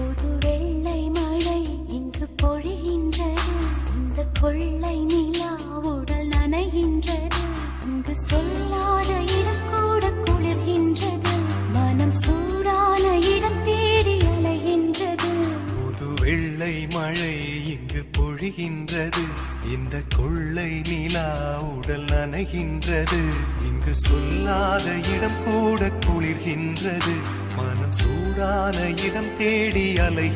புது வெள்ளை மழை இங்கு பொழிகின்றது. இந்த கொள்ளை நிலா உடல் நனைகின்றது. இங்கு சொல்லாத இடம் கூட குளிர்கின்றது. மனம் சூடான இடம் தேடி அலைகின்றது. புது வெள்ளை மழை இங்கு பொழிகின்றது. இந்த கொள்ளை நிலா உடல் நனைகின்றது. இங்கு சொல்லாத இடம் கூட குளிர்கின்றது. மனம் சூடான இடம் தேடி அலை